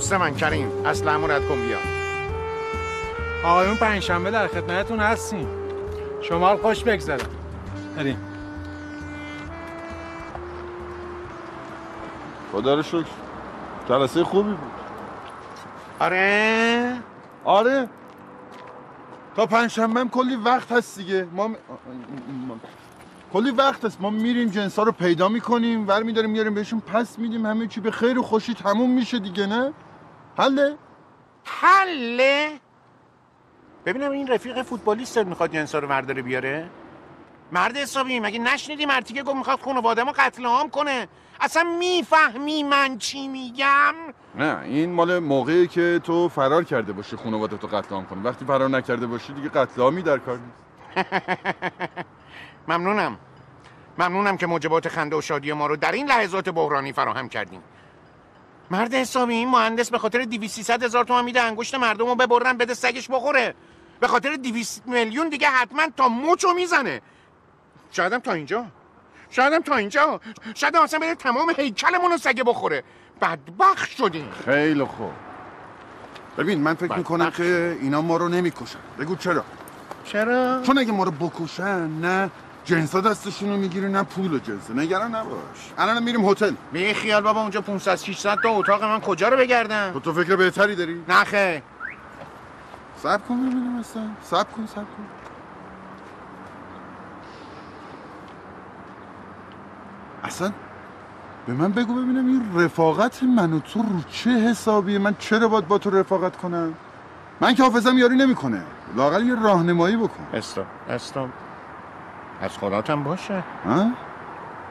دوست من کریم. اصلا رد کن بیا. آقایون پنجشنبه در خدمتتون هستیم. شما خوش بگذره بریم. خدا رو شکر. جلسه خوبی بود. آره؟ آره. تا پنجشنبه هم کلی وقت هست دیگه. ما م- کلی وقت هست. ما میریم جنسا رو پیدا می‌کنیم. ور میداریم میاریم بهشون پس میدیم. همه چی به خیر و خوشی تموم میشه دیگه نه؟ حله. حله؟ ببینم این رفیق فوتبالیست می‌خواد جنسا رو ورداره بیاره؟ مرد حسابی مگه نشنیدی مرتی که گفت می‌خواد خانواده ما قتل عام کنه؟ اصلا می‌فهمی من چی میگم؟ نه این مال موقعی که تو فرار کرده باشی خانواده تو قتل عام کنی وقتی فرار نکرده باشی دیگه قتل عامی در کار نیست. ممنونم. ممنونم که موجبات خنده و شادی ما رو در این لحظات بحرانی فراهم کردیم مرد حسابی این مهندس به خاطر 200 هزار تومن میده انگشت مردم رو ببرن بده سگش بخوره. به خاطر 200 میلیون دیگه حتما تا موچو می‌زنه. شایدم تا اینجا. شایدم تا اینجا. شاید اصلا بده تمام هیکلمون رو سگه بخوره. بدبخت شدیم. خیلی خوب. ببین من فکر می‌کنم. که اینا ما رو نمی‌کشن. بگو چرا؟ چرا؟ چون اگه ما رو بکشن نه؟ جنسا دستشون رو می‌گیره نه پول و جنسه. نگران نباش. الان میریم هتل. بی خیال بابا اونجا 500 600 تا اتاق من کجا رو بگردم؟ تو تو فکر بهتری داری؟ نه خیر. صبر کن ببینیم اصلا. صبر کن صبر کن. اصلا به من بگو ببینم این رفاقت من و تو رو چه حسابیه؟ من چرا باید با تو رفاقت کنم؟ من که حافظم یاری نمی‌کنه. لاقل یه راهنمایی بکن. استوب استوب از خداتم باشه. ها؟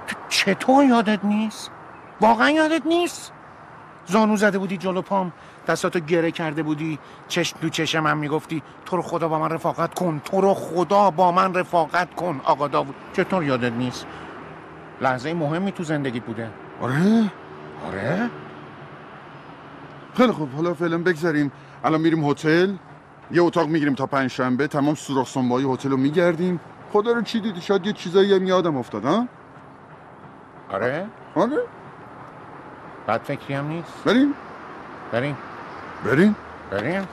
تو چطور یادت نیست؟ واقعا یادت نیست؟ زانو زده بودی جلو پام دستاتو گره کرده بودی چشم تو چشم هم می‌گفتی تو رو خدا با من رفاقت کن تو رو خدا با من رفاقت کن آقا داوود. چطور یادت نیست؟ لحظه مهمی تو زندگیت بوده. آره؟ آره؟ خیلی خوب. حالا فعلا بگذاریم. الان میریم هتل. یه اتاق می‌گیریم تا پنج شنبه تمام سوراخ سنبایی هتل رو میگردیم. خدا رو چی دیدی؟ شاید یه چیزایی هم یادم افتاد ها؟ آره؟ آره. بد فکری هم نیست. بریم. بریم. بریم. بریم.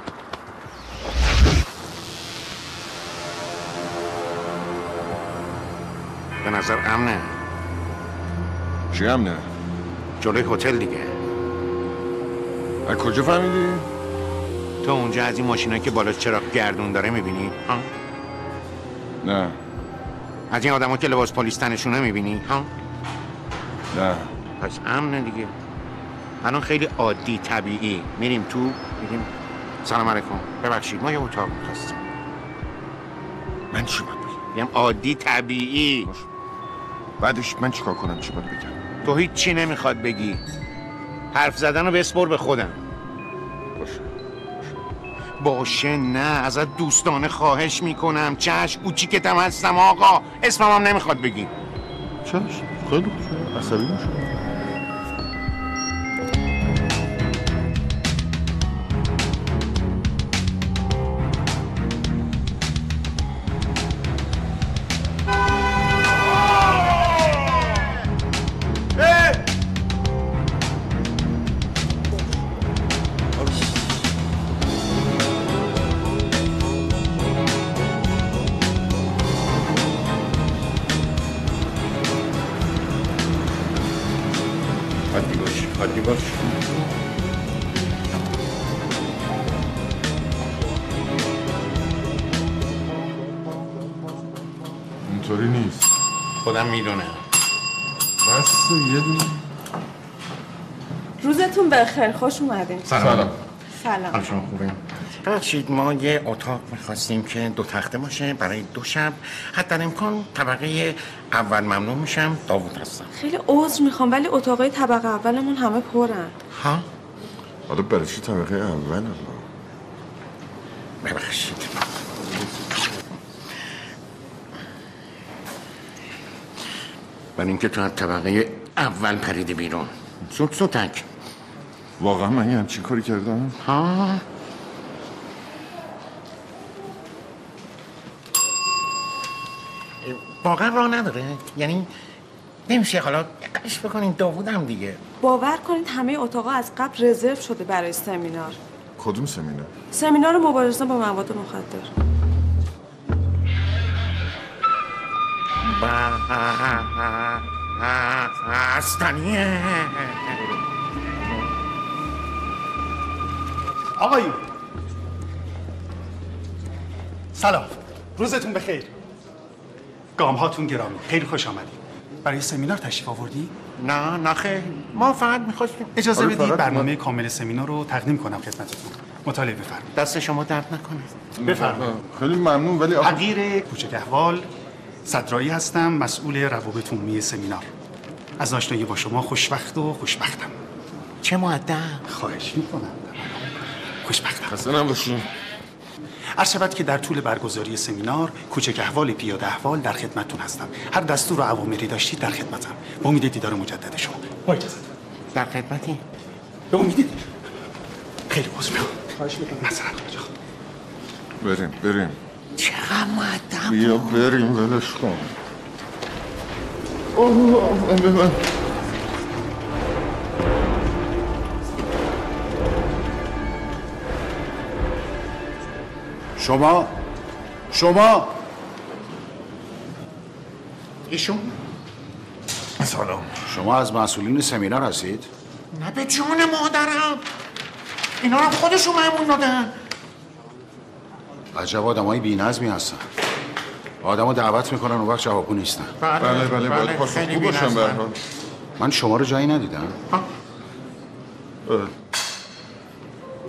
به نظر امنه. چی هم نه جلوی هتل دیگه. از کجا فهمیدی؟ تو اونجا از این ماشینایی که بالا چراغ گردون داره می‌بینی؟ ها؟ نه. از این آدما که لباس پلیس تنشونه می‌بینی؟ ها؟ نه. پس امنه دیگه. الان خیلی عادی طبیعی. میریم تو میگیم سلام علیکم. ببخشید ما یه اتاق می‌خواستیم. من چی باید بگم؟ عادی طبیعی. بعدش من چیکار کنم؟ چی باید بگم؟ تو هیچ چی نمی‌خواد بگی. حرف زدن رو بسپر به خودم. باشه نه ازت دوستانه خواهش می‌کنم. چشم کوچیکتم هستم آقا. اسمم هم نمی‌خواد بگی. چش خیلی خوب. عصبی اینطوری نیست. خودم می‌دونم. بس یه دونه. روزتون بخیر. خوش اومدین. سلام. سلام. حال شما خوبه ببخشید ما یه اتاق می‌خواستیم که دو تخته باشه برای دو شب. حتی امکان طبقه اول ممنون میشم. داوود هستم. خیلی عذر می‌خوام ولی اتاقای طبقه اولمون همه پرن. ها؟ حالا برای چی طبقه اول؟ ببخشید. برای اینکه تو از طبقه اول پریدی بیرون. سوت سوتک. واقعا من یه همچین کاری کردم؟ ها. واقعا راه نداره. یعنی نمیشه. حالا قش بکنین. داوودم دیگه. باور کنید همه اتاقا از قبل رزرو شده برای سمینار. کدوم سمینار؟ سمینار مبارزه با مواد مخدر. بستنیه آقایون سلام روزتون بخیر گام هاتون گرامی خیلی خوش آمدید برای سمینار تشریف آوردی؟ نه نه خیر ما فقط می‌خواستیم اجازه بدید برنامه کامل سمینار رو تقدیم کنم خدمتتون مطالعه بفرمایید دست شما درد نکنه بفرمایید خیلی ممنون ولی آخه حقیر کوچک احوال صدرایی هستم مسئول روابط عمومی سمینار. از آشنایی با شما خوشبخت و خوشبختم. چه مؤدب خواهش می‌کنم. خوشبختم. خسته نباشین. عرض شود که در طول برگزاری سمینار کوچک احوال پیاده احوال در خدمتتون هستم. هر دستور و اوامری داشتید در خدمتم. به امید دیدار مجدد شما. با اجازه. در خدمتی. به امید دیدار. خیلی عذر می‌خوام. خواهش می‌کنم. بریم بریم. چقدر مؤدب بیا بریم ولش کن. من. شما؟ شما؟ ایشون؟ سلام. شما از مسئولین سمینار هستید؟ نه به جون مادرم. اینا رو خودشون مهمون دادن. عجب آدم های بی نظمی هستن. آدم دعوت می‌کنن اون وقت جوابگو نیستن. بله بله خیلی باشم به هر بی‌نظمن. حال من شما رو جایی ندیدم.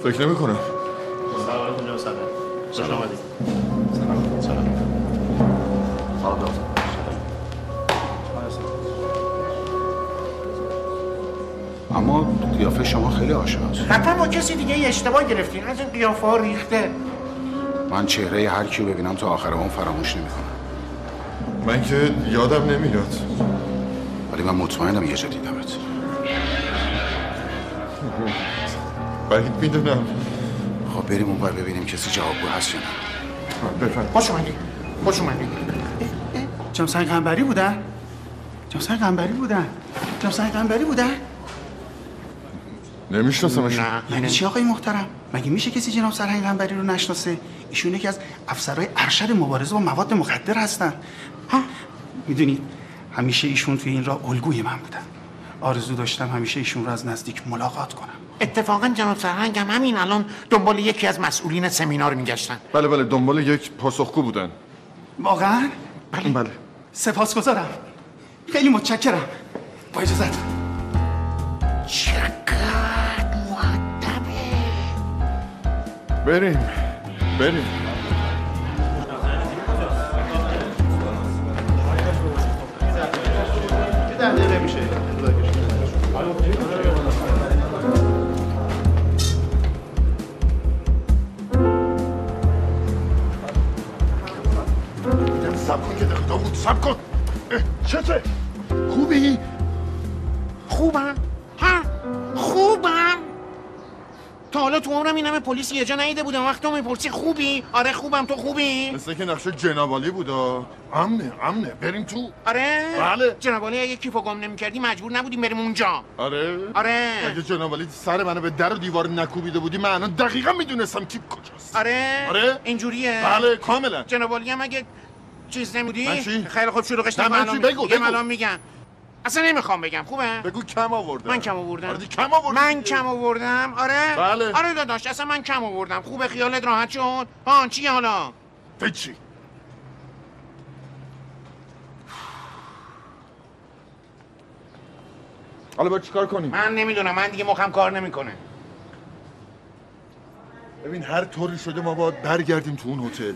فکر نمی کنم اما قیافه شما خیلی آشناست حتما با کسی دیگه اشتباه گرفتین. از این قیافه ها ریخته. من چهره هر کیو ببینم تا آخر اون فراموش نمی‌کنم. من که یادم نمیاد. ولی من مطمئنم یه جا دیدمت. بعید می‌دونم. خب بریم اون ببینیم کسی جوابگو هست یا نه. بفرم خوش اومدی خوش اومدی جمسن قنبری بودن؟ جمسن قنبری بودن؟ جمسن قنبری بودن؟ نمیشناسمش. نه. یعنی چی آقای محترم؟ مگه میشه کسی جناب سرهنگ قنبری رو نشناسه؟ ایشون یکی از افسرهای ارشد مبارزه با مواد مخدر هستن. ها؟ می‌دونید همیشه ایشون توی این راه الگوی من بودن. آرزو داشتم همیشه ایشون رو از نزدیک ملاقات کنم. اتفاقا جناب سرهنگ هم همین الان دنبال یکی از مسئولین سمینار میگشتن. بله بله دنبال یک پاسخگو بودن. واقعا؟ بله. بله. سپاسگزارم. خیلی متشکرم. با اجازت. چقدر بریم بریم تو عمرم این همه پلیس یه جا نیده بودم. وقت تو می‌پرسی خوبی؟ آره خوبم. تو خوبی؟ مثل که نقشه جنابالی بودا. امنه امنه. بریم تو. آره؟ بله. جناب عالی اگه کیفو گم نمی‌کردی مجبور نبودیم بریم اونجا. آره؟ آره. اگه جنابالی سر منو به در و دیوار نکوبیده بودی من الان دقیقا می‌دونستم کی کجاست. آره؟ آره. اینجوریه. بله کاملا. جناب عالی هم اگه چیز نمودی؟ خیلی خوب شروعش بگو، بگو. الان میگم. اصلا نمی‌خوام بگم. خوبه؟ بگو کم آوردم. من کم آوردم. آره کم آوردم من. کم آوردم. آره؟ بله. آره داداش اصلا من کم آوردم. خوبه؟ خیالت راحت شد؟ ها چی حالا؟ هیچی حالا باید چیکار کنیم؟ من نمی‌دونم. من دیگه مخم کار نمی‌کنه. ببین هر طوری شده ما باید برگردیم تو اون هتل.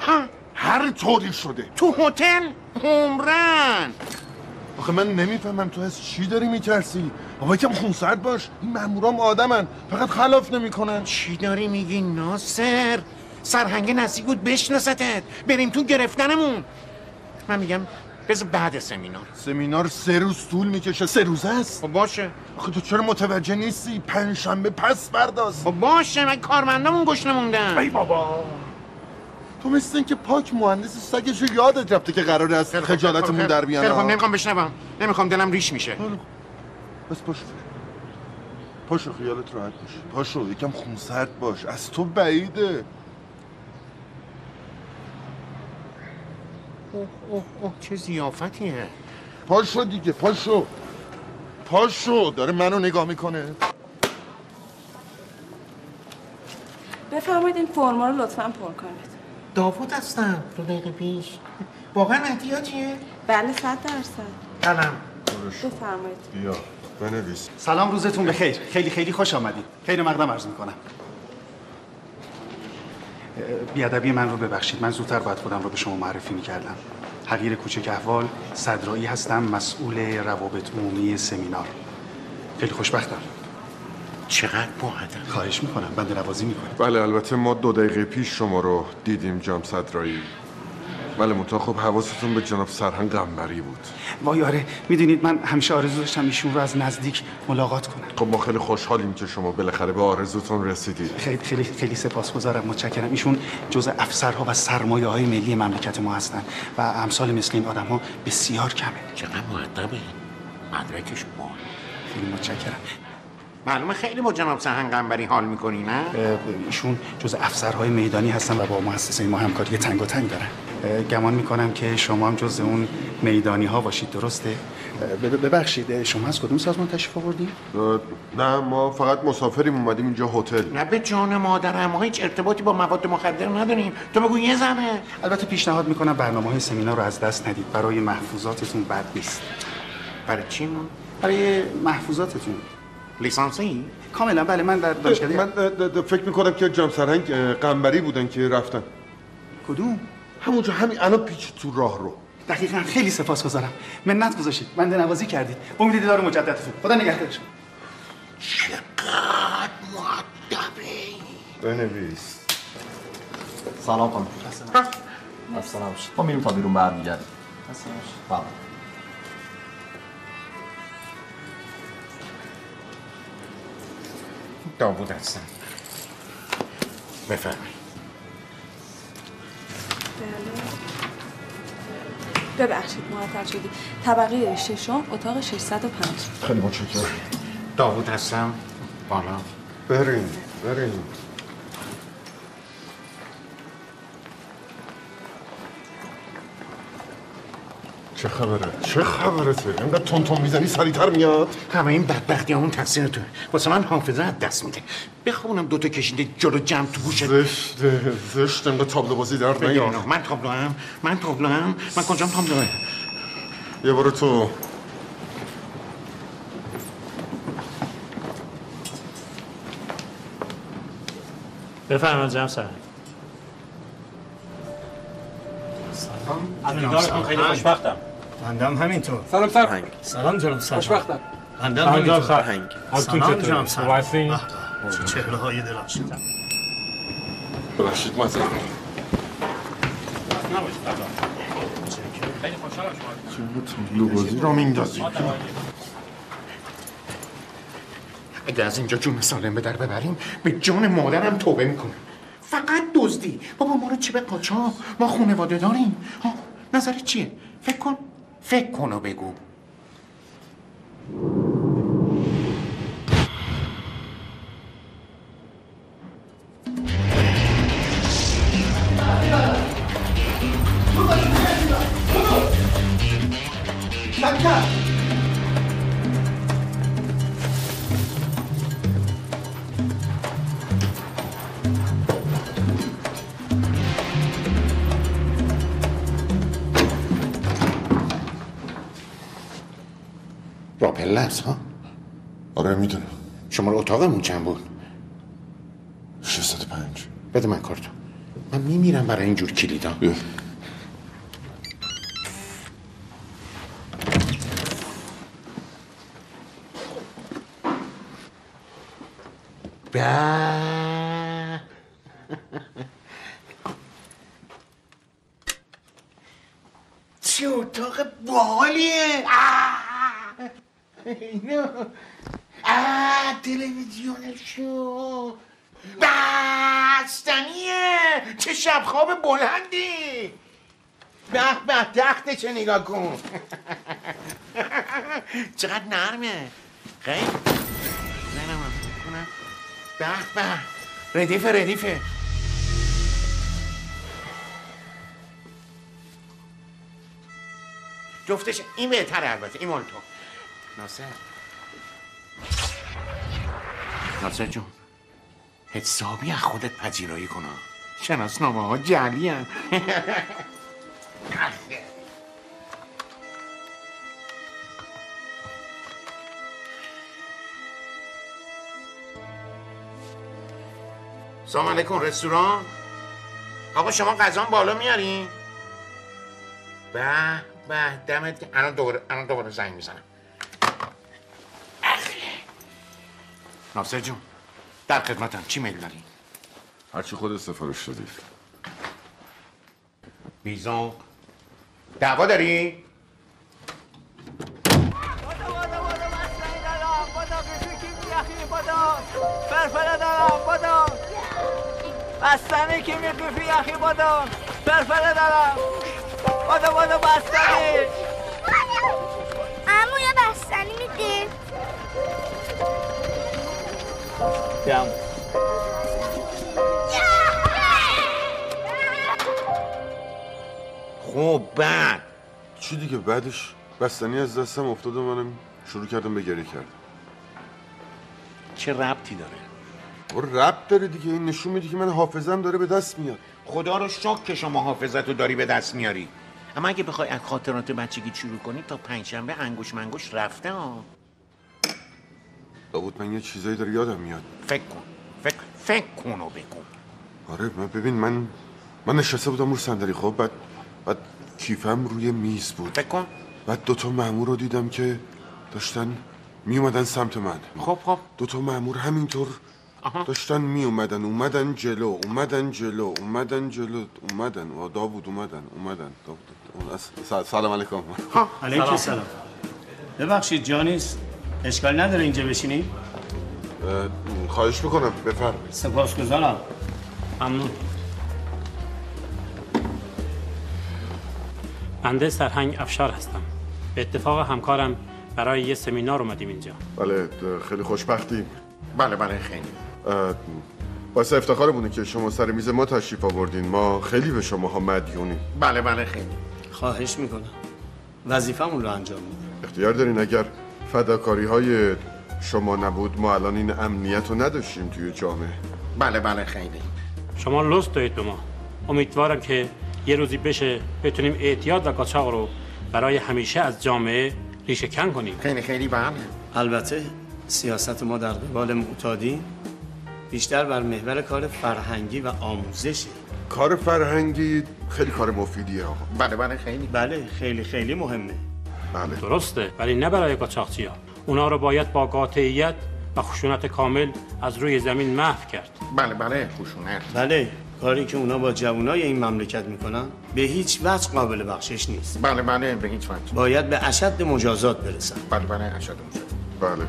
ها؟ هر طوری شده. تو هتل؟ عمرن! آخه من نمی‌فهمم تو از چی داری میترسی؟ بابا یکم خونسرد باش. این مامورام آدمن. فقط خلاف نمی‌کنن. چی داری میگی ناصر؟ سرهنگ نزدیک بود بشناستت. بریم تو گرفتنمون. من میگم بذار بعد سمینار. سمینار سه روز طول می‌کشه. سه روزه است. خب باشه. آخه تو چرا متوجه نیستی؟ پنجشنبه پس برداز. خب باشه من کارمندامون گشنه موندن ای بابا. تو مثل اینکه پاک مهندس سگش رو یادت رفته که قراره از خجالتمون در خیلی خوب بیان نمی‌خوام بشنوم. نمی‌خوام دلم ریش میشه. بس پاشو. پاشو خیالت راحت باش پاشو یکم خونسرد باش. از تو بعیده. اوه اوه اوه چه زیافتیه پاشو دیگه پاشو. پاشو داره منو نگاه می‌کنه. بفرمایید این فرما رو لطفا پر کنید. داوود هستم دو دقیقه پیش. واقعا احتیاجیه؟ بله صد درصد. قلم بفرمایید. بیا بنویس. سلام روزتون بخیر. خیلی خیلی خوش آمدید. خیر مقدم عرض می‌کنم. بیادبی من رو ببخشید. من زودتر باید خودم رو به شما معرفی می‌کردم. حقیر کوچک احوال صدرایی هستم مسئول روابط عمومی سمینار. خیلی خوشبختم. چقدر مقدم خواهش می‌کنم بنده نوازی می‌کنم. بله البته ما دو دقیقه پیش شما رو دیدیم جام صدرایی. بله منتها خب حواستون به جناب سرهنگ قنبری بود. وای آره می‌دونید من همیشه آرزو داشتم ایشون رو از نزدیک ملاقات کنم. خب ما خیلی خوشحالیم که شما بالاخره به آرزوتون رسیدید. خیلی خیلی خیلی سپاسگزارم متشکرم. ایشون جزء افسرها و سرمایه های ملی مملکت ما هستن و امثال مثل این آدم ها بسیار کمه. چقدر مؤدبه. مدرکش مال خیلی متشکرم. معلومه خیلی با جناب سهن قنبری حال می‌کنی نه؟ ایشون جز افسرهای میدانی هستن و با مؤسسه ما همکاری تنگ و تنگ دارن گمان می‌کنم که شما هم جز اون میدانی ها باشید درسته؟ ببخشید شما از کدوم سازمان تشریف آوردید نه ما فقط مسافریم اومدیم اینجا هتل. نه به جان مادرم ما هیچ ارتباطی با مواد مخدر نداریم. تو بگو یه زنه. البته پیشنهاد می‌کنم برنامه های سمینار رو از دست ندید برای محفوظاتتون بد نیست. برای چی؟ ما؟ برای محفوظاتتون. لیسانسی؟ کاملا بله من در دانشکده من فکر می‌کنم که جام سرهنگ قنبری بودن که رفتن. کدوم؟ همونجا همین الان پیچ تو راه رو. دقیقا خیلی سپاسگزارم منت گذاشتید. بنده نوازی کردید. با امید دیدار مجددتون خدا نگهدارتون چقدر مؤدبه بنویس. سلام خانم. سلام. ما میریم تا بیرون برمیگردیم. بله. داوود هستم. بفرمایید. بله. ببخشید معطل شدی. طبقه ششم اتاق 605 خیلی متشکرم. داوود هستم. بالا. بریم بریم. چه خبره؟ چه خبرته؟ اینقدر تون تون می‌زنی سریعتر میاد؟ همه این بدبختی همون تقصیر تو واسه من حافظه از دست میده. بخونم دوتا کشیده جلو جمع تو گوشت زشته زشت اینقدر تابلو بازی در نیار. من تابلو هم من تابلو هم من کجام تابلوه یه بار تو. بفرمایید جناب سر. سلام. خیلی خوشبختم. بندم همینطور. سلام سرهنگ سلام جناب سرهنگ خوشبختم. بندم همینطور. سرهنگ سلام چطوره؟ جناب سرهنگ. چه چهره های درخشان ببخشید رو میندازی اگه از اینجا جون سالم به در ببریم به جان مادرم توبه می‌کنم فقط دزدی. بابا ما رو چی به قاچاق؟ ما خونواده داریم. ها نظرت چیه؟ فکر کن. فکر کن و بگو با پله است ها؟ آره می‌دونم. شما رو اتاقمون چند بود؟ 605 بده من کارتو. من میمیرم برای اینجور کلیدا بیا به چه اتاق بالیه اینو آه تلویزیونشو بستنیه. چه شب خواب بلندی. به به تخت چه نگاه کن. چقدر نرمه. خیلی. هم کنم. به به. ردیفه ردیفه. جفتش این بهتره البته این مال تو ناصر. ناصر جون حسابی از خودت پذیرایی کنم شناسنامه ها جعلی هن. سلام علیکم رستوران آقا شما غذا بالا میارین به به دمت. الان دوباره الان دوباره زنگ می‌زنم ناصر جون در خدمتم. چی میل داری؟ هرچی خود سفارش دادی. بیزون دعوا داری؟ فرفره دارم بادام بستنی که میگوفی یخی بادام فرفره دارم بادو بادو بستنی امو یه بستنی میدی؟ دیم خوب بعد. چی دیگه؟ بعدش بستنی از دستم افتاد و منم. شروع کردم به گریه کردم چه ربطی داره؟ و رب داره دیگه. این نشون میده که من حافظم داره به دست میاد. خدا رو شکر که شما حافظت رو داری به دست میاری. اما اگه بخوای از خاطرات بچگی شروع کنی تا پنجشنبه انگوش منگوش رفته ها. داوود من یه چیزایی داره یادم میاد. فکر کن. فکر فکر کن و بگو. آره من ببین من من نشسته بودم رو صندلی خب؟ بعد بعد کیفم روی میز بود. فکر کن. بعد دوتا مامور رو دیدم که داشتن می اومدن سمت من. خب خب. دوتا مامور همینطور داشتن می اومدن اومدن جلو اومدن جلو اومدن جلو اومدن. و داوود اومدن اومدن. داوود سلام علیکم. علیکم سلام. ببخشید جانیست اشکال نداره اینجا بشینیم اه، خواهش می‌کنم بفرمایید. سپاسگزارم. ممنون. بنده سرهنگ افشار هستم. به اتفاق همکارم برای یه سمینار اومدیم اینجا. بله خیلی خوشبختیم. بله بله خیلی. باعث افتخارمونه که شما سر میز ما تشریف آوردین. ما خیلی به شماها مدیونیم. بله بله خیلی. خواهش می‌کنم. وظیفمون رو انجام میدم اختیار دارین اگر فداکاری های شما نبود ما الان این امنیت رو نداشتیم توی جامعه. بله بله خیلی. شما لست دارید به ما. امیدوارم که یه روزی بشه بتونیم اعتیاد و قاچاق رو برای همیشه از جامعه ریشه کن کنیم. خیلی خیلی بله البته سیاست ما در قبال معتادین بیشتر بر محور کار فرهنگی و آموزشی کار فرهنگی خیلی کار مفیدیه آقا. بله بله خیلی. بله خیلی خیلی مهمه. بله. درسته. ولی نه برای قاچاقچیا اونا رو باید با قاطعیت و خشونت کامل از روی زمین محو کرد. بله بله خشونت. بله. کاری که اونا با جوانای این مملکت می‌کنن به هیچ وجه قابل بخشش نیست. بله بله به هیچ وجه. باید به اشد مجازات برسن. بله بله اشد موجود بله.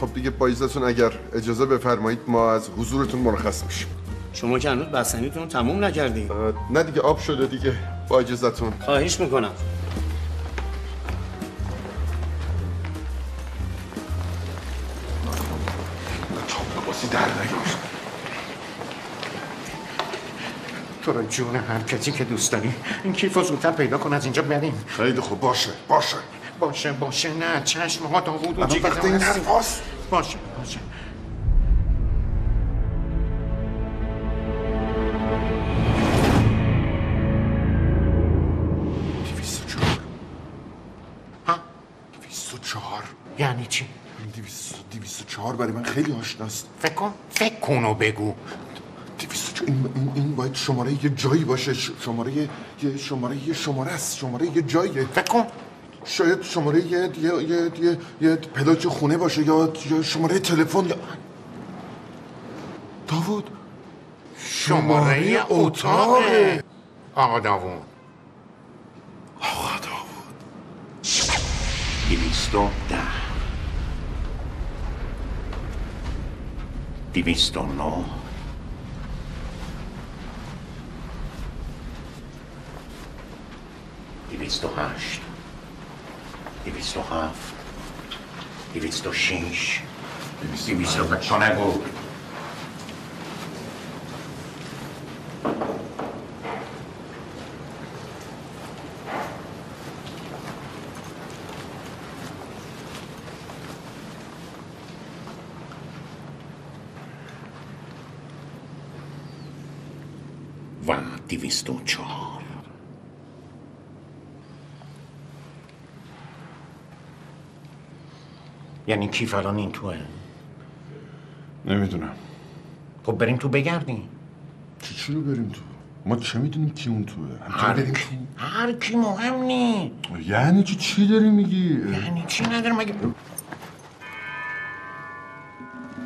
خب دیگه با اجازهتون اگر اجازه بفرمایید ما از حضورتون مرخص میشیم. شما که هنوز بستنیتون تموم نکردین. اه، نه دیگه آب شده دیگه. با اجازهتون خواهش می‌کنم. در نیار تو رو جون هر کسی که دوست داری. این کیف رو زودتر پیدا کن از اینجا بریم. خیلی خوب. باشه باشه. باشه باشه. نه چشم ها داوود این حرف هاست. باشه باشه. چهار برای من خیلی آشناست. فکر کن فکر کن و بگو. دویست این, این, این باید شماره یه جایی باشه. ش- شماره یه شماره یه شماره است. شماره یه جاییه. فکر کن. شاید شماره یه یه یه یه, یه پلاک خونه باشه یا یا شماره تلفن یا داوود شماره اتاقه. آقا داوود. آقا داوود. دویست و ده دویست و نو دویست و هشت دویست و هفت دویست و شیش دویست و پنج تو نگو و دویست و چهار. یعنی کیف الان این توه؟ نمی‌دونم. خب بریم تو بگردیم. چی چی رو بریم تو؟ ما چه می‌دونیم کی اون توه؟ هر بریم کی, هر کی مهم نی یعنی چی؟ چی داری میگی؟ یعنی چی نداره؟ مگه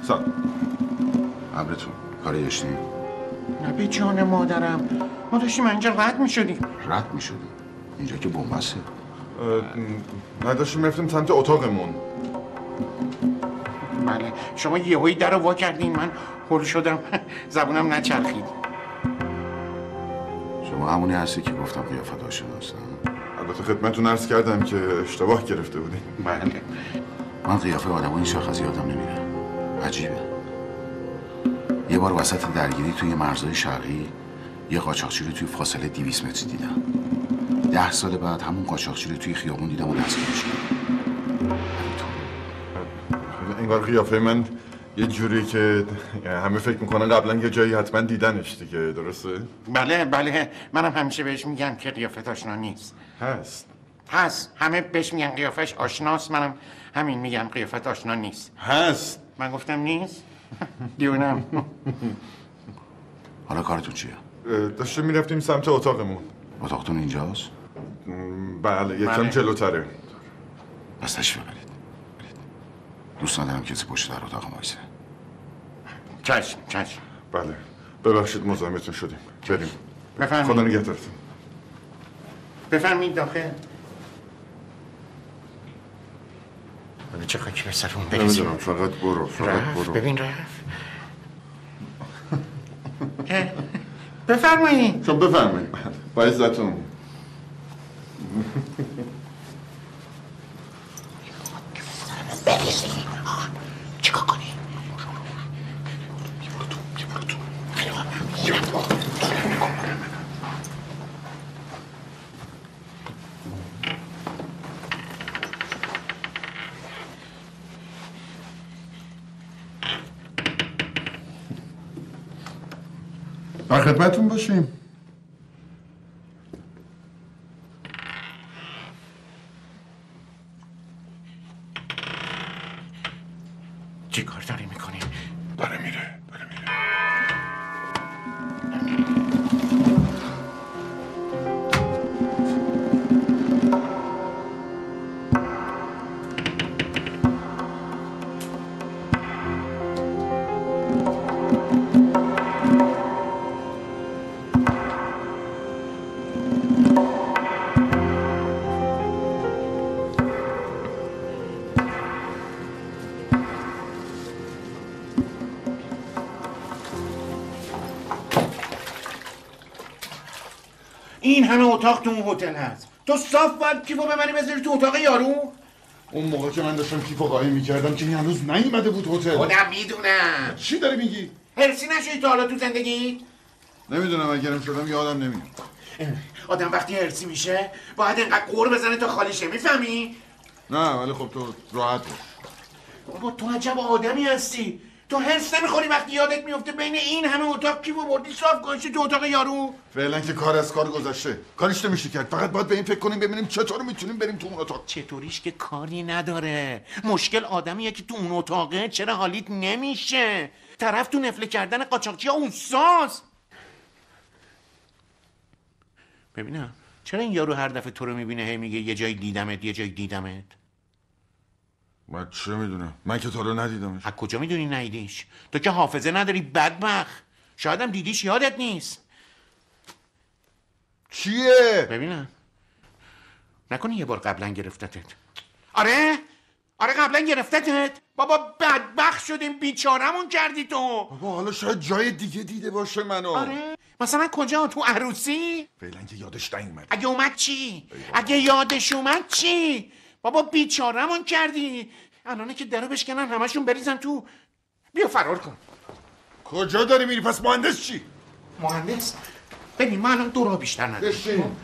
سا عبرتون کاری داشتیم نه به جان مادرم. ما داشتیم اینجا رد می‌شدیم. رد می‌شدیم اینجا که بومبسته. نه داشتیم رفتیم سمت اتاقمون. بله شما یهویی در رو وا کردین. من هل شدم. زبونم نچرخید. شما همونی هستی که گفتم قیافت آشناست البته خدمتتون عرض کردم که اشتباه گرفته بودیم. بله. من قیافه آدم این شاخص یادم نمیره. عجیبه. یه بار وسط درگیری توی مرزهای شرقی یه قاچاقچی رو توی فاصله 200 متری دیدم. ده سال بعد همون قاچاقچی رو توی خیابون دیدم و دستگیرش کردم انگار قیافه من یه جوری که همه فکر می‌کنن قبلا یه جایی حتما دیدنش دیگه درسته؟ بله بله. منم همیشه بهش میگم که قیافت آشنا نیست. هست. هست. همه بهش میگن قیافش آشناست. منم همین میگم قیافت آشنا نیست. هست. من گفتم نیست؟ دیونم. حالا کارتون چیه؟ داشتیم می‌رفتیم سمت اتاقمون. اتاقتون اینجاست؟ بله یکم بله. جلوتره. پس تشریف برید برید. دوست ندارم کسی پشت در اتاق وایسه چشم چشم. بله. ببخشید مزاحمتون شدیم. بریم. بفرمایید. خدا نگهدارتون. بفرمایید داخل. حالا چه خاکی به سرمون برسیم نمی‌دونم فقط برو فقط رفت برو ببین رفت بفرمایید چون بفرمایید با عزتون برسیم چیکار کنی؟ در خدمتتون باشیم. همه اتاق تو اون هتل هست. تو صاف باید کیفو ببری بذاری تو اتاق یارو. اون موقع که من داشتم کیفو قایم می‌کردم که این هنوز نیومده بود هتل. خودم می‌دونم. چی داری میگی؟ هرسی نشدی تا حالا تو زندگی نمی‌دونم اگرم شدم یادم نمیاد. آدم وقتی هرسی میشه باید اینقدر قور بزنه تا خالی شه می‌فهمی؟ نه ولی خب تو راحت باش. بابا تو عجب آدمی هستی. تو هرس نمی‌خوری وقتی یادت میفته بین این همه اتاق کیفو بردی صاف گذاشتی تو اتاق یارو. فعلا که کار از کار گذشته. کارش نمیشه کرد. فقط باید به این فکر کنیم ببینیم چطور می‌تونیم بریم تو اون اتاق. چطوریش که کاری نداره. مشکل آدمیه که تو اون اتاقه. چرا حالیت نمیشه؟ طرف تو نفله کردن قاچاقچی ها اوستاز ببینم چرا این یارو هر دفعه تو رو می‌بینه؟ هی میگه یه جایی دیدمت یه جایی دیدمت. من چه می‌دونم من که تا رو ندیدمش. از کجا می‌دونی ندیدیش؟ تو که حافظه نداری بدبخت. شاید هم دیدیش یادت نیست. چیه ببینم. نکنی یه بار قبلا گرفتتت. آره؟ آره قبلا گرفتتت؟ بابا بدبخت شدیم بیچارمون کردی تو. بابا حالا شاید جای دیگه دیده باشه منو. آره. مثلا کجا؟ تو عروسی؟ فعلا که یادش نیومد. اگه اومد چی؟ اگه یادش اومد چی؟ بابا بیچارمون کردی. الانه که درو بشکنن همشون بریزن تو. بیا فرار کن. کجا داری میری؟ پس مهندس چی؟ مهندس؟ ببین ما الان دو راه بیشتر نداریم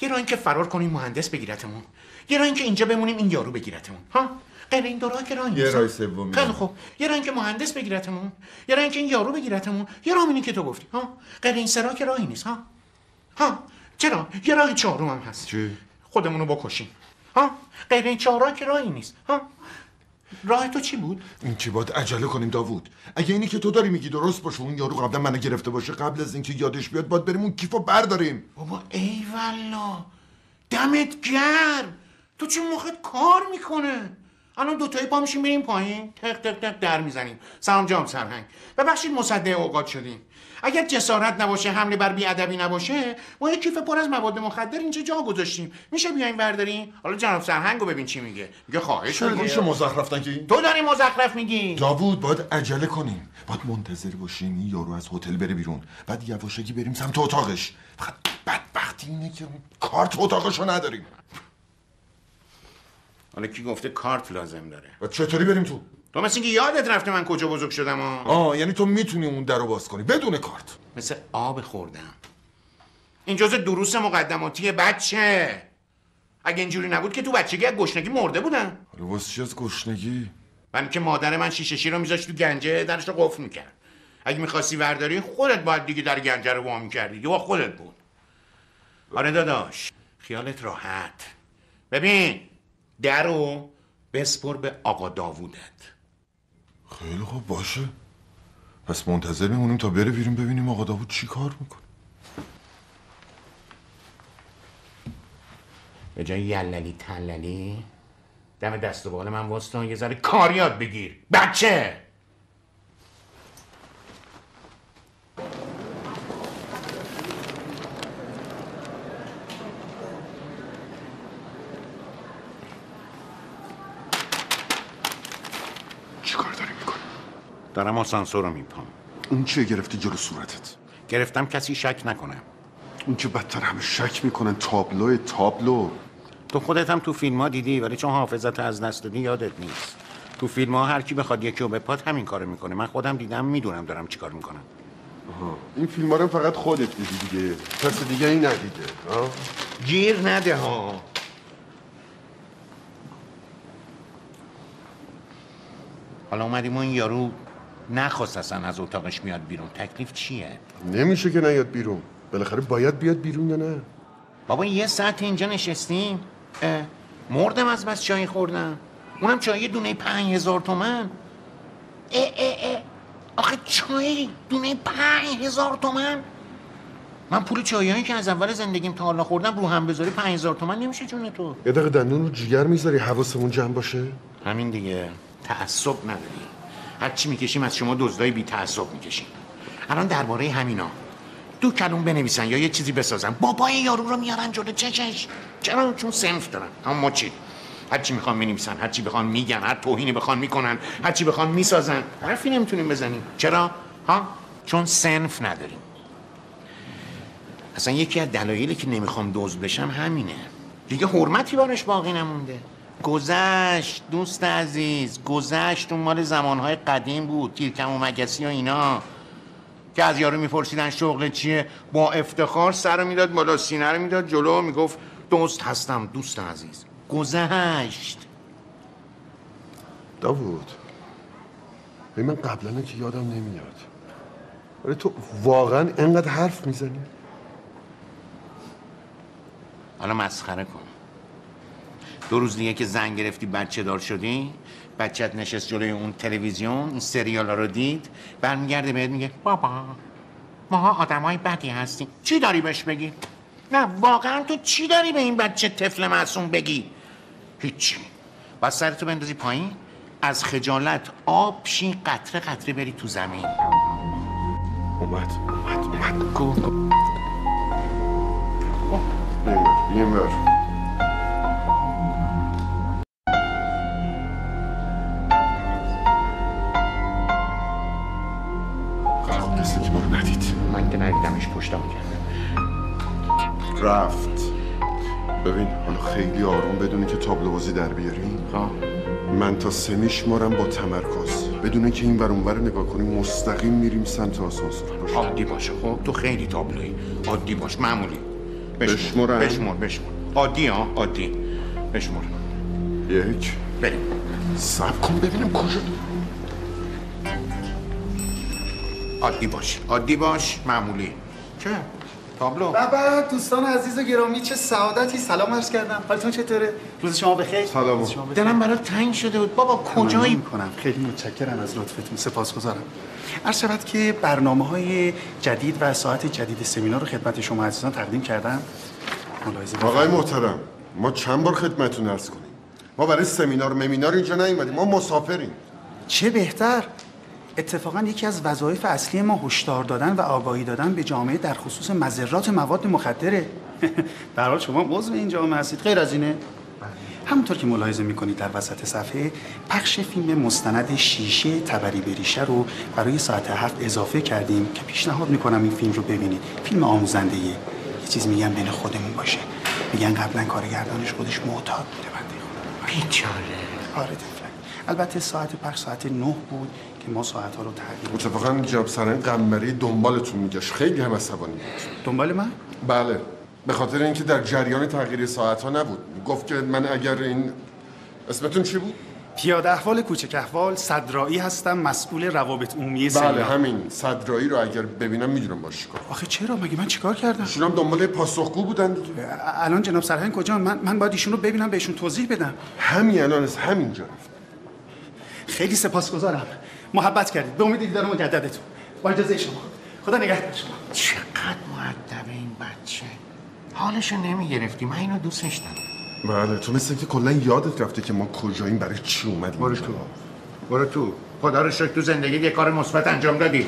یه راه این که فرار کنیم مهندس بگیرتمون. یه راه این که اینجا بمونیم این یارو بگیرتمون. ها؟ غیر این دو راه که راه یه نیست. راه سومی. خیلی خوب. یه راه این که مهندس بگیرتمون. یه راه این که این یارو بگیرتمون. یه راه اینی که تو گفتی. ها؟ غیر این سه راه که راهی نیست. ها؟ ها؟ چرا؟ یه راه چهارم هم هست. چی؟ خودمونو بکشیم. ها؟ غیر این چهار راه که راهی نیست. ها؟ راه تو چی بود؟ این که باید عجله کنیم داوود. اگه اینی که تو داری میگی درست باشه اون یارو قبلا منو گرفته باشه قبل از اینکه یادش بیاد باید بریم اون کیفو برداریم. بابا ای والا دمت گرم. تو چه موقع کار می‌کنه؟ الان دوتایی پا میشیم بریم پایین. تق تق تق در می‌زنیم. سلام جام سرهنگ. ببخشید مصدع اوقات شدیم. اگر جسارت نباشه حمله بر بیادبی نباشه ما یه کیف پر از مواد مخدر اینجا جا گذاشتیم. میشه بیاین برداریم حالا جناب سرهنگ رو ببین چی میگه. میگه خواهش. میشه مزخرف نگی تو داری مزخرف میگی. داوود باید عجله کنیم. باید منتظر باشیم این یارو از هتل بره بیرون. بعد یواشکی بریم سمت اتاقش. فقط بدبختی اینه که کارت اتاقشو نداریم. حالا کی گفته کارت لازم داره؟ و چطوری بریم تو؟ تو مثل اینکه یادت رفته من کجا بزرگ شدم آه یعنی تو می‌تونی اون در رو باز کنی بدون کارت. مثل آب خوردم. این جزء دروس مقدماتی بچه. اگه اینجوری نبود که تو بچگی از گشنگی مرده بودم. حالا واسه چی از گشنگی؟ من که مادر من شیشه شیر رو میذاشت تو گنجه درش رو قفل می‌کرد. اگه می‌خواستی ورداری خودت باید دیگه در گنجه رو وا می‌کردی با خودت بود. آره داداش خیالت راحت. ببین در رو بسپر به آقا داوودت. خیلی خوب باشه. پس منتظر میمونیم تا بره بیرون ببینیم آقا داوود چی کار می‌کنه. به جای یللی تللی دم دست و بال من واسطان یه ذره کار یاد بگیر. بچه! دارم آسانسور رو میپام. اون چیه گرفتی جلو صورتت؟ گرفتم کسی شک نکنه. اون که بدتر همه شک می‌کنن تابلو تابلو. تو خودت هم تو فیلم ها دیدی ولی چون حافظت از دست دادی یادت نیست. تو فیلم ها هر کی بخواد یکی رو بپاد همین کارو می‌کنه. من خودم دیدم می‌دونم دارم چیکار می‌کنم. این فیلم ها رو فقط خودت دیدی دیگه. کس دیگه این ندیده آه؟ گیر نده ها. حالا اومدیم این یارو نخواست اصلا از اتاقش میاد بیرون. تکلیف چیه؟ نمیشه که نیاد بیرون. بالاخره باید بیاد بیرون یا نه؟ بابا یه ساعت اینجا نشستیم. مردم از بس چای خوردم اونم چای دونه پنج هزار تومن. اه اه اه. آخه چای دونه پنج هزار تومن؟ من پول چایایی که از اول زندگیم تا حالا خوردم رو هم بذاری پنج هزار تومن نمیشه جون تو. یه دقیقه دندون رو جیگر می‌ذاری حواسمون جمع باشه؟ همین دیگه. تعصب نداری. هر چی می‌کشیم از شما دزدای بی تعصب می‌کشیم. الان درباره همینا. دو کلون بنویسن یا یه چیزی بسازن. بابای یارو رو میارن جلو. چشش چرا چون سنف دارن. اما ما چی؟ هر چی می‌خوان بنویسن هر چی بخوان میگن هر توهینی بخوان می‌کنن هر چی بخوان می‌سازن حرفی نمی‌تونیم بزنیم. چرا؟ ها؟ چون سنف نداریم. اصلا یکی از دلایلی که نمی‌خوام دزد بشم همینه. دیگه حرمتی براش باقی نمونده. گذشت دوست عزیز گذشت اون مال زمانهای قدیم بود تیرکم و مگسی و اینا که از یارو میپرسیدن شغل چیه. با افتخار سر رو می‌داد بالا سینه رو می‌داد جلو می‌گفت دوست هستم دوست عزیز. گذشت. داوود ببین من قبلا که یادم نمیاد. ولی تو واقعا انقدر حرف می‌زنی؟ حالا مسخره کن. دو روز دیگه که زن گرفتی بچه دار شدی؟ بچت نشست جلوی اون تلویزیون این سریال رو دید برمیگرده بهت میگه بابا ماها آدمای بدی هستیم. چی داری بهش بگی؟ نه واقعا تو چی داری به این بچه طفل معصوم بگی؟ هیچی. بس سرتو بندازی پایین از خجالت آب شی قطره قطره بری تو زمین. اومد اومد اومد. کو نمیاد که ندیدمش پشتم کردم رفت. ببین حالا خیلی آروم بدونی که تابلو بازی در بیاریم. خب من تا سه میشمارم با تمرکز. بدون که این ور نگاه کنیم مستقیم میریم سمت آسانسور. باشه عادی باشه. خب تو خیلی تابلویی عادی باش معمولی. بشمرم؟ بشمر بشمر عادی ها عادی. بشمر یک. بریم. سب کن ببینم کجا عادی باش. عادی باش معمولی. چه؟ تابلو. بابا دوستان عزیز و گرامی چه سعادتی. سلام عرض کردم. حالتون چطوره؟ روز شما بخیر؟ سلام. دلم برات تنگ شده بود. بابا کجایی؟ می‌کنم. خیلی متشکرم از لطفتون. سپاسگزارم. عرض شود که برنامه های جدید و ساعت جدید سمینار رو خدمت شما عزیزان تقدیم کردم. ملاحظه آقای. محترم ما چند بار خدمتتون عرض کنیم؟ ما برای سمینار ممینار اینجا نیومدیم. ما مسافریم. چه بهتر؟ اتفاقا یکی از وظایف اصلی ما هشدار دادن و آگاهی دادن به جامعه در خصوص مذرات مواد مخدره. در حال شما عضو این جامعه هستید. غیر از اینه؟ همونطور که ملاحظه می‌کنید در وسط صفحه پخش فیلم مستند شیشه تبری بریشه رو برای ساعت هفت اضافه کردیم که پیشنهاد می‌کنم این فیلم رو ببینید. فیلم آموزنده یه. چیز میگن بین خودمون باشه. میگن قبلا کارگردانش خودش معتاد بوده. بنده خدا بیچاره آره البته ساعت پخش ساعت نه بود. که ما ساعت ها رو تغییر اتفاقا جناب سران قمری دنبالتون میگشت. خیلی هم عصبانی بود. دنبال من؟ بله. به خاطر اینکه در جریان تغییر ساعت ها نبود. گفت که من اگر این اسمتون چی بود؟ پیاده احوال کوچک احوال صدرایی هستم مسئول روابط عمومی بله سریال همین. صدرایی رو اگر ببینم می‌دونم باش چیکار آخه چرا؟ مگه من چیکار کردم؟ ایشون هم دنبال پاسخگو بودن الان جناب سرهنگ کجا؟ من من باید ایشون رو ببینم بهشون توضیح بدم. همین الان از همینجا رفت. خیلی سپاسگزارم. محبت کردید. به امید دیدار مجددتون. با اجازه شما. خدا نگهدار شما. چقدر معدب این بچه. حالشو نمی‌گرفتی من اینو دوستش دارم. بله تو مثل که کلا یادت رفته که ما کجاییم برای چی اومدیم برو تو. برو تو. خدا رو شکر تو زندگی یه کار مثبت انجام دادی.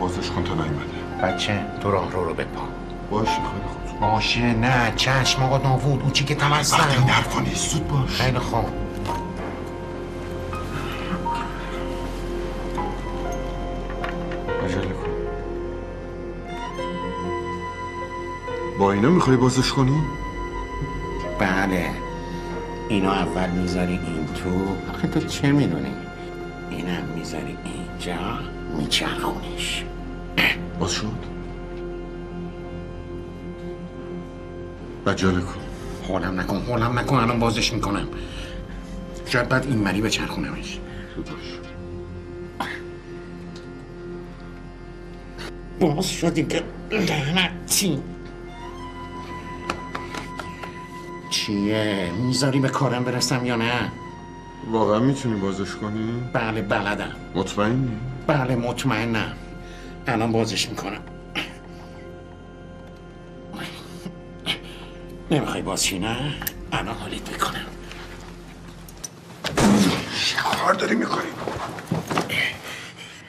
بازش کن تا نیومده. بچه تو راه رو رو بپا باشه خیلی خوب. باشه نه چشم آقا داوود اون چی که وقت این تمستن حرفا نیست زود باش. خیلی خوب. عجله کن. با اینا می‌خوای بازش کنی؟ بله. اینو اول می‌ذاری این تو. آخه تو چه می‌دونی؟ اینم می‌ذاری اینجا میچرخونیش. باز شد عجله کن حولم نکن حولم نکن الان بازش می‌کنم شاید بعد این مری بچرخونمش زود باش باز شدی که لعنتی چیه؟ می‌ذاری به کارم برسم یا نه؟ واقعا می‌تونی بازش کنی؟ بله بلدم مطمئنی؟ بله مطمئنم الان بازش می‌کنم نمی‌خوای بازشی نه؟ الان حالیت می‌کنم کار داری می‌کنی؟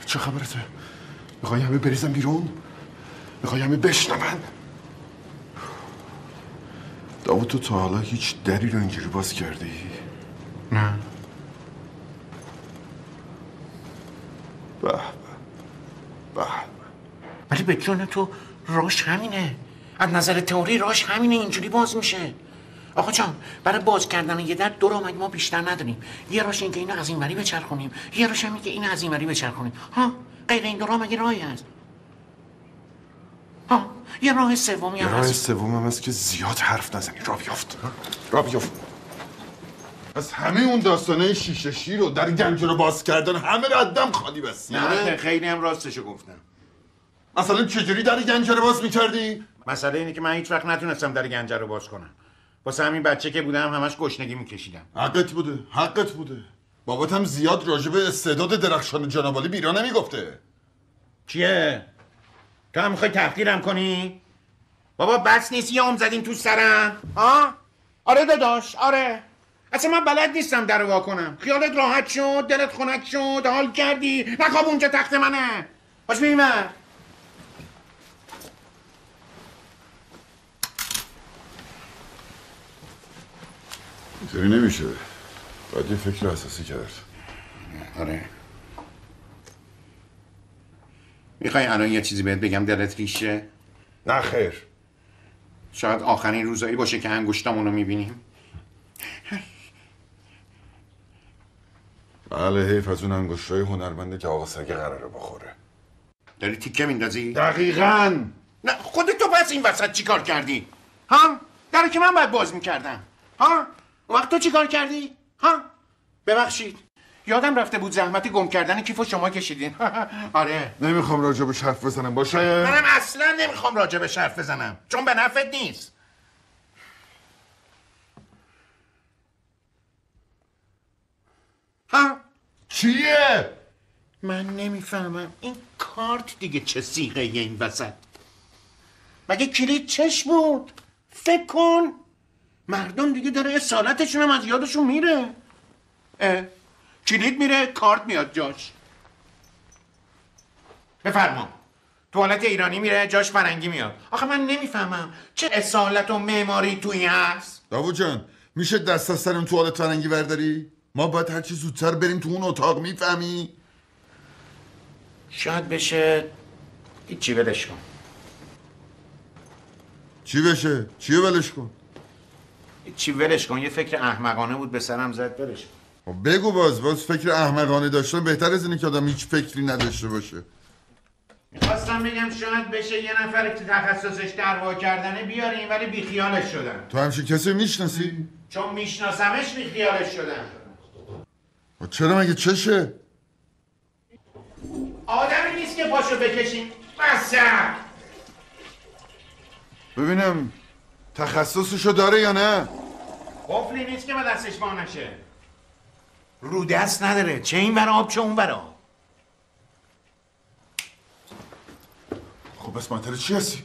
چه خبرته؟ می‌خوای همه بریزم بیرون؟ می‌خوای همه بشنون؟ داوود تو تا حالا هیچ دری رو اینجوری باز کردی؟ نه به به به ولی به جون تو راش همینه. از نظر تئوری راش همینه اینجوری باز میشه. آقا جان برای باز کردن یه در دو راه مگه ما بیشتر نداریم. یه راش اینکه اینو از این وری بچرخونیم. یه راش هم اینکه اینو از این وری بچرخونیم. ها؟ غیر این دو راه مگه راهی هست. ها؟ یه راه سومی یه هم راه هست. سوم هم هست که زیاد حرف نزنی. را بیافت را بیافت از همه اون داستانه شیشه شیر و در گنج رو باز کردن همه ردم خالی بستی نه خیلی هم راستشو گفتم. مثلا چجوری در گنج رو باز می‌کردی؟ مسئله اینه که من هیچ وقت نتونستم در گنجه رو باز کنم. واسه همین بچه که بودم همش گشنگی میکشیدم. حقت بوده حقت بوده. بابات هم زیاد راجع به استعداد درخشان جنابالی بیرا نمی‌گفته. چیه؟ تو هم می‌خوای تحقیرم کنی؟ بابا بس نیست یه عم زدین تو سرم. ها؟ آره داداش آره. اصلا من بلد نیستم در وا کنم. خیالت راحت شد دلت خنک شد حال کردی. نخواب اونجا تخت منه. باش بیمر. اینطوری نمیشه باید یه فکر اساسی کرد آره. می‌خوای الان یه چیزی بهت بگم دلت ریشه؟ نه خیر. شاید آخرین روزایی باشه که انگشتامون رو می‌بینیم. بله حیف از اون انگشتای هنرمنده که آقا سگه قراره بخوره. داری تیکه میندازی؟ دقیقاً. نه خودت تو پس این وسط چیکار کردی؟ ها؟ در که من باید باز می‌کردم. ها؟ اون وقت تو چیکار کردی؟ ها؟ ببخشید. یادم رفته بود زحمت گم کردن کیف شما کشیدین. آره. نمی‌خوام راجع به حرف بزنم باشه؟ منم اصلا نمی‌خوام راجع به حرف بزنم. چون به نفعت نیست. ها؟ چیه؟ من نمی‌فهمم. این کارت دیگه چه سیغه این وسط؟ مگه کلید چش بود؟ فکر کن. مردم دیگه داره اصالتشون هم از یادشون میره اه. کلید میره کارت میاد جاش بفرما توالت ایرانی میره جاش فرنگی میاد آخه من نمی‌فهمم چه اصالت و معماری توی هست داوود جان میشه دست از سر اون توالت فرنگی برداری؟ ما باید هرچی زودتر بریم تو اون اتاق می‌فهمی؟ شاید بشه هیچی ولش کن چی بشه؟ چیه ولش کن؟ چی ولش کن یه فکر احمقانه بود به سرم زد ولش کن خب بگو باز باز فکر احمقانه داشتن بهتر از اینه که آدم هیچ فکری نداشته باشه می‌خواستم بگم شاید بشه یه نفر که تخصصش دروا کردنه بیاریم ولی بیخیالش شدن تو همچین کسی می‌شناسی؟ چون میشناسمش بیخیالش شدن و چرا مگه چشه؟ آدمی نیست که پاشو بکشیم بسر ببینم تخصصشو داره یا نه؟ قفلی نیست که به دستش با نشه. رو دست نداره. چه این برا آب چه اون برا خب بس منطقه چی هستی؟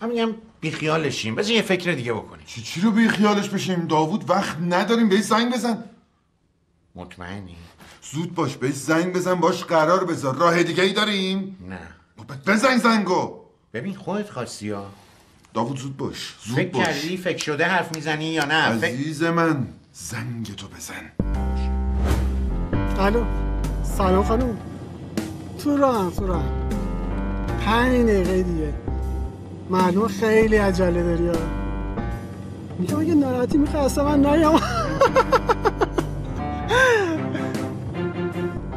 من میگم بیخیالشیم. بذار یه فکر دیگه بکنیم. چی چی رو بی خیالش بشیم؟ داوود وقت نداریم بهش زنگ بزن. مطمئنی؟ زود باش بهش زنگ بزن. باش قرار بذار. راه دیگه ای داریم؟ نه. خب بزن زنگو. ببین خودت خواستی ها. داوود زود باش زود فکر باش. کردی فکر شده حرف می‌زنی یا نه؟ فکر- عزیز من زنگ تو بزن. الو سلام خانم. تو راه تو راه پنج دقیقه دیگه. معلوم خیلی عجله داری ها میگم اگه ناراحتی می‌خوای؟ اصلا من نیام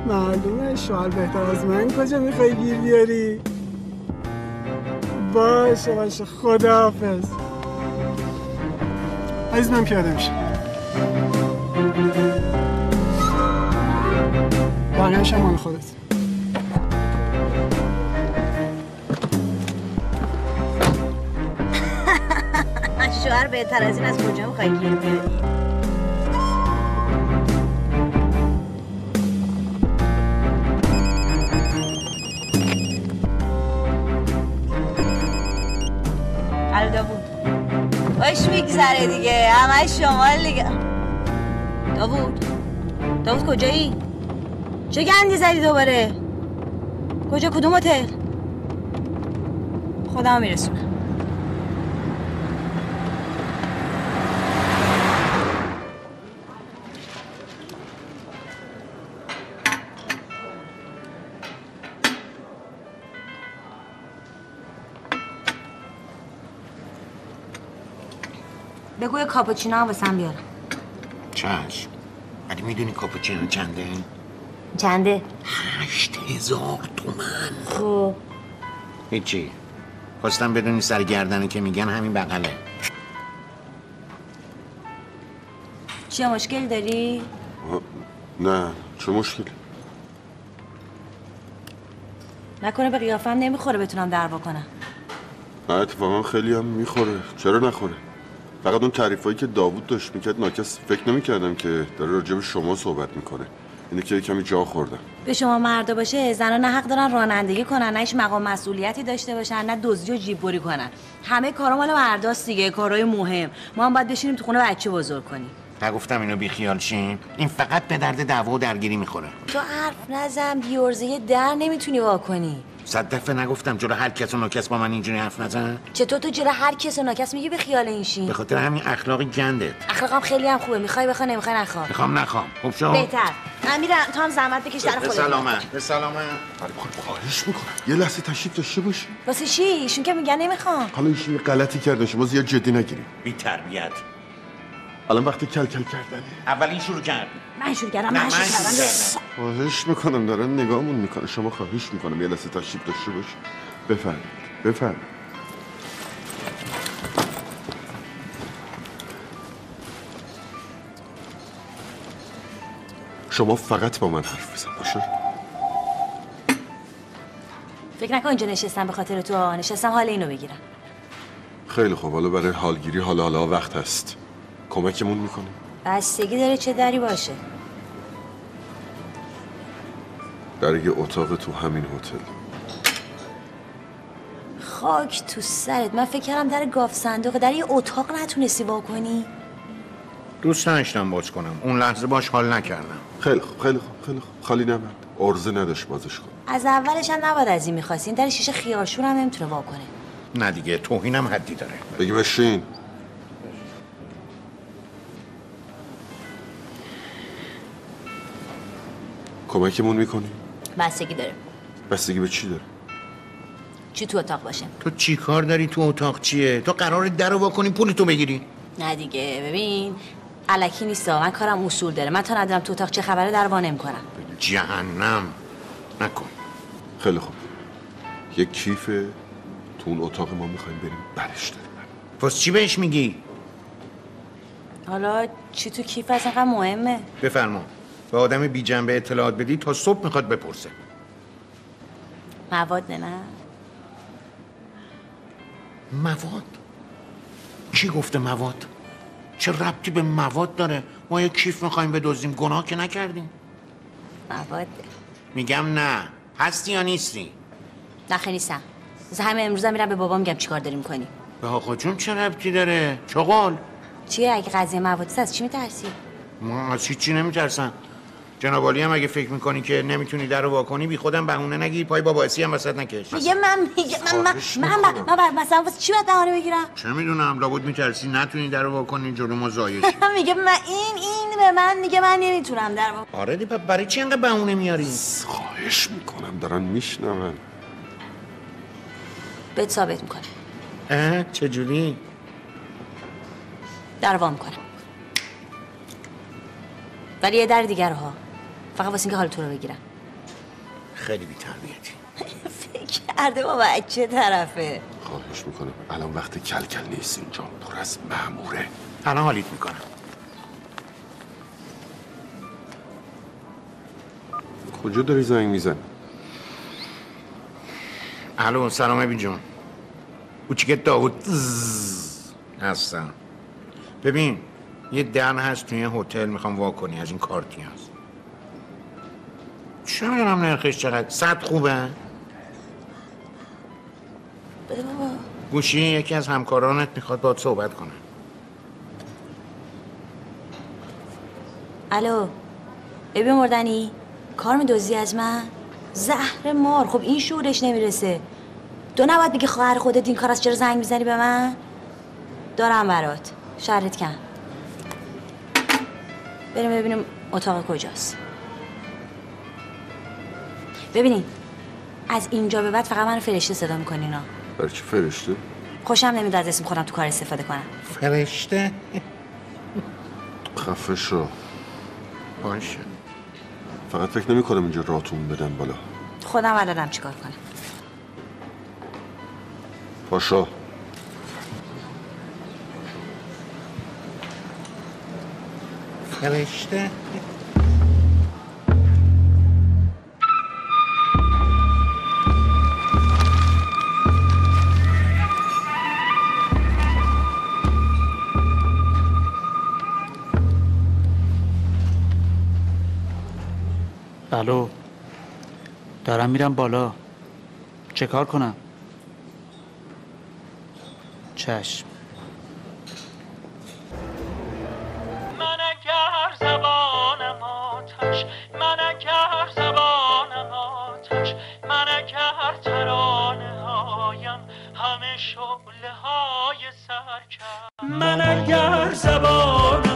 معلومه شوهر بهتر از من کجا می‌خوای گیر بیاری؟ باشه باشه. خداحافظ. عزیز من پیاده میشم. بقیه‌ش هم مال خودت. شوهر بهتر از این از کجا می‌خوای گیر بیاری؟ الو داوود باش میگذره دیگه همه شمال دیگه داوود داوود کجایی؟ چه گندی زدی دوباره؟ کجا کدوم هتل؟ خودم میرسونم کاپوچینو هم واسم بیارم. چشم. ولی می‌دونی کاپوچینو چنده؟ چنده؟ هشت هزار تومن. خب. هیچی. خواستم بدونی سر گردنه که میگن همین بغله. چیه مشکل داری؟ نه چه مشکلی نکنه به قیافم نمی‌خوره بتونم دعوا کنم. نه اتفاقا خیلی هم می‌خوره. چرا نخوره؟ فقط اون تعریفایی که داوود داشت می‌کرد ناکس فکر نمی‌کردم که داره راجع به شما صحبت می‌کنه. اینه که یه کمی جا خوردم. به شما مردا باشه زنا نه حق دارن رانندگی کنن نه هیچ مقام مسئولیتی داشته باشن نه دزدی و جیببری کنن. همه کارا مال مرداست دیگه کارهای مهم. ما هم باید بشینیم تو خونه بچه بزرگ کنیم. نگفتم اینو بیخیال شین. این فقط به درد دعوا و درگیری می‌خوره. تو حرف نزن بیورزه در نمی‌تونی وا کنی. صد دفعه نگفتم جلو هر کس و ناکس با من اینجوری حرف نزن. چطور تو جلو هر کس و ناکس میگی به خیال این شین؟ به خاطر همین اخلاق گندت. اخلاقم خیلی هم خوبه. می‌خوای بخوای نمی‌خوای نخوا می‌خوام نخوام. خوب شو. بهتر. من میرم تو هم زحمت بکش در به خودت سلامت به سلامت خواهش می‌کنم. یه لحظه تشریف داشته باشی. واسه چی؟ ایشون که میگن نمی‌خوام. حالا ایشون غلطی کرده شما زیاد جدی نگیریم. بی تربیت. الان وقتی کل کل کردنه. اولین شروع کرد من شروع کردم نه، من شروع من شروع کردم. خواهش می‌کنم دارن نگاهمون می‌کنه. شما خواهش می‌کنم یه لحظه تشریف داشته باشی. بفرمایید بفرمایید. شما فقط با من حرف بزن باشه؟ فکر نکن اینجا نشستم به خاطر تو نشستم حال اینو بگیرم. خیلی خوب. حالا برای حالگیری حالا حالا وقت هست. کمکمون می‌کنیم بستگی داره چه دری باشه. در یه اتاق تو همین هتل. خاک تو سرت. من فکر کردم در گاف صندوق در یه اتاق نتونستی وا کنی. دوست نداشتم باز کنم. اون لحظه باش حال نکردم. خیلی خوب خیلی خوب خیلی خوب. خالی نبند. ارزه نداشت بازش کن. از اولش هم نباید از این می‌خواستین در شیشه خیارشور هم نمی‌تونه وا کنه. نه دیگه توهینم حدی داره. بگی بشین. کمکمون می‌کنی؟ بستگی داره. بستگی به چی داره؟ چی تو اتاق باشه؟ تو چی کار داری تو اتاق؟ چیه؟ تو قرار در رو کنی پول تو بگیری. نه دیگه ببین علکی نیست من کارم اصول داره. من تا ندارم تو اتاق چه خبره در وا نمی‌کنم. جهنم. نکن. خیلی خوب. یک کیف تو اون اتاق ما می‌خوایم بریم برش داریم. پس چی بهش میگی؟ حالا چی تو کیف از اینقدر مهمه. بفرما. به آدم بی جنبه اطلاعات بدی تا صبح می‌خواد بپرسه. مواد نه؟ مواد؟ کی گفته مواد؟ چه ربطی به مواد داره؟ ما یه کیف می‌خوایم بدزدیم. گناه که نکردیم. مواد؟ میگم نه. هستی یا نیستی؟ نه خیلی نیستم. مثل همه امروز هم میرم به بابا میگم چیکار داری می‌کنی به آقا جون چه ربطی داره؟ چغال چیه؟ اگه قضیه مواد از چی میترسی؟ ما از هیچی نمیترسم. جناب عالی هم اگه فکر می‌کنی که نمی‌تونی در رو واکنی بی خودم بهونه نگیر پای بابا اسی هم وسط نکش. میگه من میگه من من من, من, من, من مثلا واسه چی باید بهانه بگیرم؟ چه می‌دونم لابد میترسی نتونی در رو واکنی جلو ما زایشی میگه من این این به من میگه من نمی‌تونم در وا- آره دی پس برای چی انقدر بهونه میاری؟ خواهش می‌کنم دارن میشنون. بهت ثابت می‌کنم. اه چجوری؟ در وا می‌کنم. ولی یه در دیگر ها. فقط واسه اینکه حال تو رو بگیرم. خیلی بی تربیتی فکر کرده با بچه طرفه. خواهش می‌کنم الان وقت کل کل نیست. اینجا پر از ماموره. الان حالیت می‌کنم کجا داری زنگ می‌زنی؟ الو سلام ابی جون. کوچیک داوود؟ هستم. ببین یه دن هست توی این هتل می‌خوام وا کنی. از این کارتی هست چه می‌دونم نرخش چقدر؟ صد خوبه؟ بده بابا گوشی یکی از همکارانت می‌خواد باید صحبت کنه. الو ببین مردنی کار میدوزی از من؟ زهر مار خب این شورش نمی‌رسه. تو نباید بگی خواهر خودت این کار از چرا زنگ می‌زنی به من؟ دارم برات. شرط کن بریم ببینیم اتاق کجاست. ببینین از اینجا به بعد فقط منو فرشته صدا می‌کنین ها برای چی فرشته؟ خوشم نمیاد از اسم خودم تو کار استفاده کنم. فرشته؟ خفه شو. باشه. فقط فکر نمی کنم اینجا راتون بدن بالا. خودم بلدم چیکار کنم؟ پاشا فرشته؟ الو، دارم میرم بالا. چه کار کنم؟ چشم. من اگر زبانم آتش من اگر زبانم آتش من اگر ترانه هایم همه شعله های من اگر زبانم